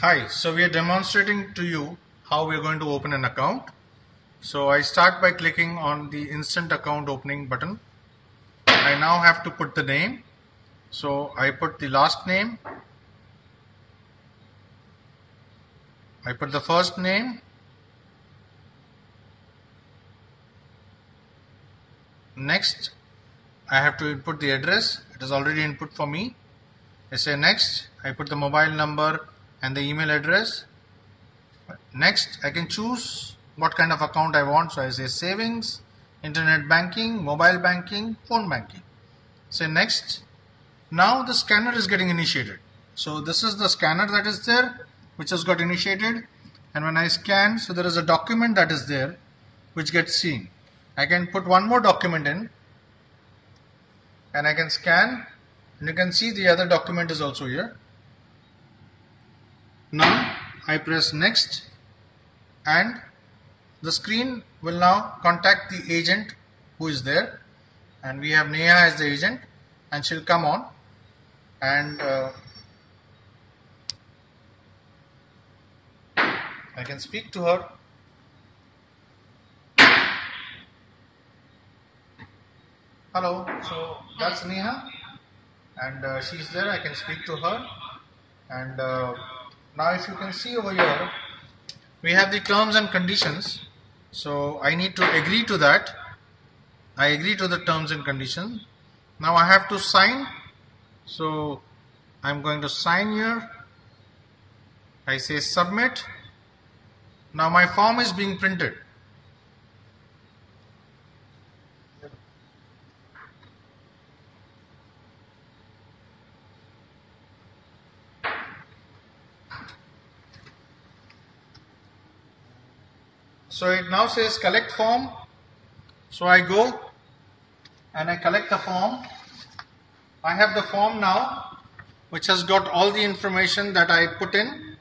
Hi, so we are demonstrating to you how we are going to open an account. So I start by clicking on the instant account opening button. I now have to put the name. So I put the last name. I put the first name. Next, I have to input the address. It is already input for me. I say next. I put the mobile number and the email address. Next, I can choose what kind of account I want. So I say savings, internet banking, mobile banking, phone banking. Say next. Now the scanner is getting initiated. So this is the scanner that is there, which has got initiated. And when I scan, so there is a document that is there, which gets seen. I can put one more document in, and I can scan, and you can see the other document is also here. Now I press next and the screen will now contact the agent who is there. And we have Neha as the agent and she'll come on. And uh, I can speak to her. Hello. So that's Neha. And uh, she's there. I can speak to her. And uh, now if you can see over here, we have the terms and conditions. So I need to agree to that. I agree to the terms and conditions. Now I have to sign. So I'm going to sign here. I say submit. Now my form is being printed. So it now says collect form. So I go and I collect the form. I have the form now which has got all the information that I put in.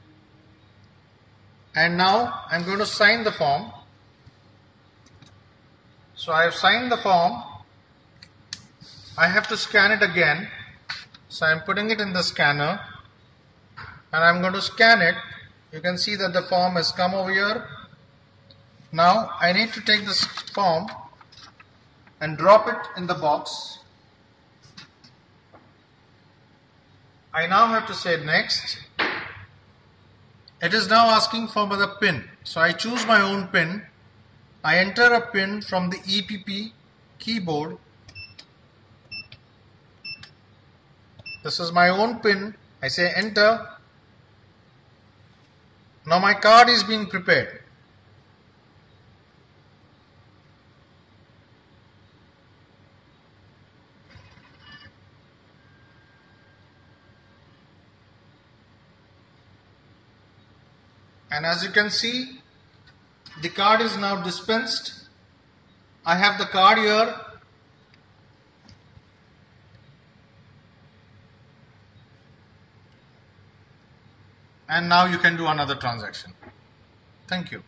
And now I'm going to sign the form. So I have signed the form. I have to scan it again. So I'm putting it in the scanner and I'm going to scan it. You can see that the form has come over here now I need to take this form and drop it in the box. I now have to say next. It is now asking for the pin. So I choose my own pin. I enter a pin from the EPP keyboard. This is my own pin. I say enter. Now my card is being prepared. And as you can see the card is now dispensed. I have the card here. And now you can do another transaction. Thank you